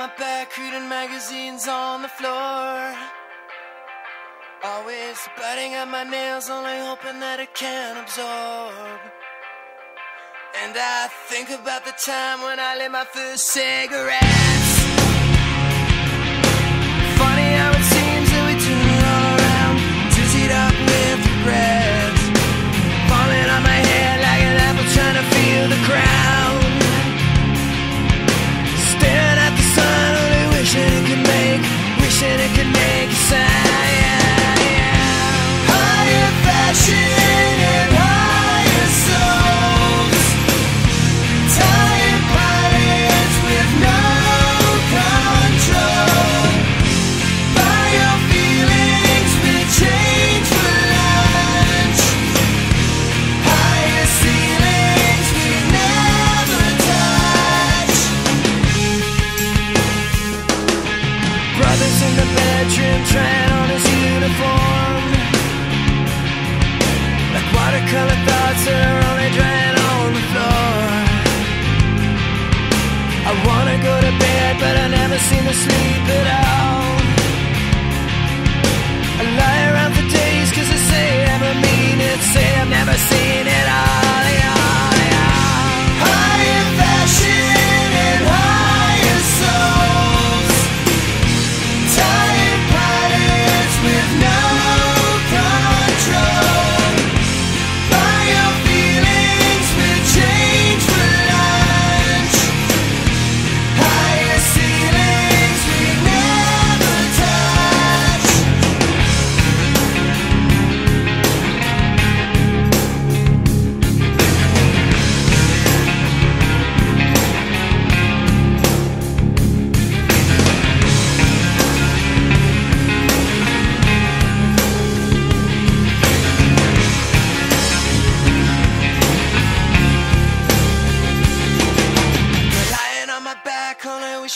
my back, reading magazines on the floor. Always biting at my nails, only hoping that it can absorb. And I think about the time when I lit my first cigarettes. Brothers in the bedroom trying on his uniform. Like watercolor thoughts are only drying on the floor. I wanna go to bed, but I never seem to sleep at all. I lie around for days, cause I say I never mean it, say I've never seen it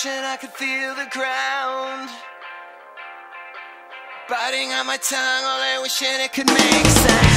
wishing I could feel the ground. Biting on my tongue, only wishing it could make sound.